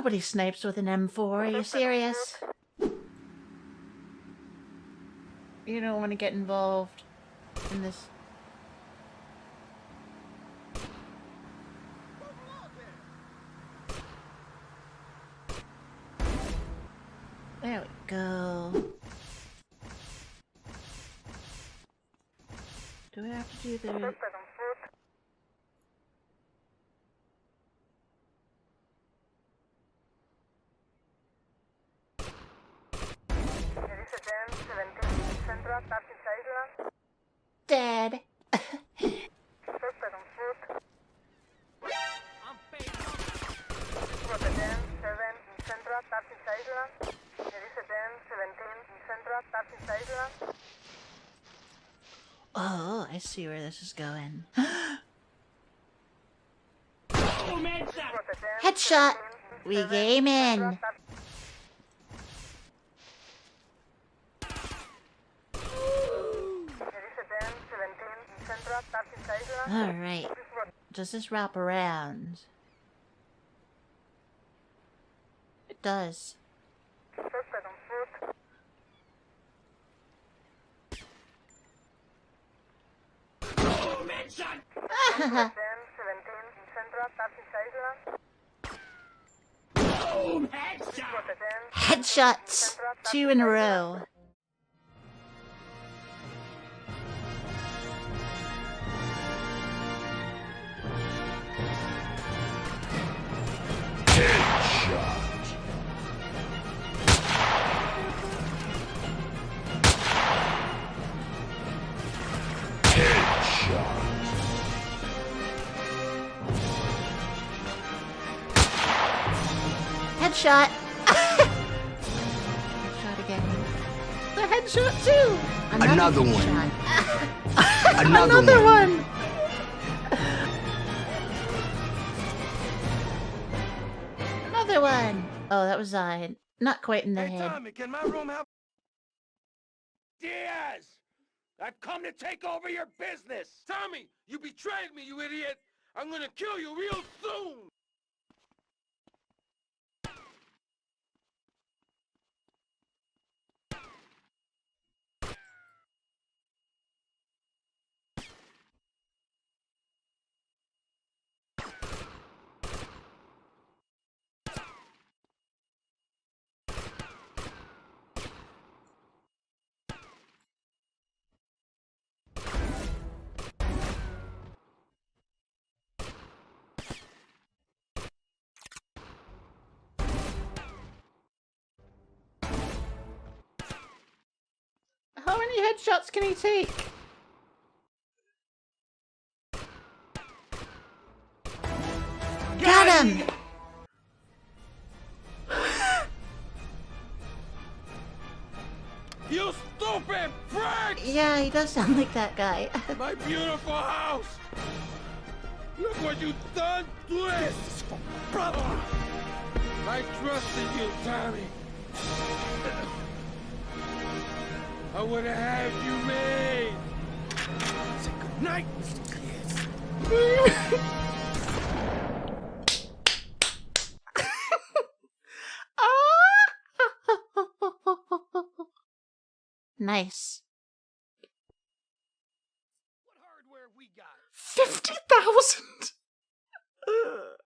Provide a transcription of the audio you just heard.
Nobody snipes with an M4. Are you serious? You don't want to get involved in this. There we go. Do I have to do the... Dead. Oh, I see where this is going. Headshot! We game in. Alright. Does this wrap around? It does. Headshots! Two in a row. Headshot. headshot again. The headshot too. Another one. headshot. Another, Another one. one. Another one. Oh, that was Zion. Not quite in the Hey, head. Tommy, can my room have... Diaz! I've come to take over your business! Tommy, you betrayed me, you idiot! I'm gonna kill you real soon! Many headshots can he take? Got him! You stupid prick! Yeah, he does sound like that guy. My beautiful house! Look what you've done to it! Brother! I trusted you, Tommy. I would have you made. Say goodnight, Mr. Kids. nice. What hardware we got? 50,000!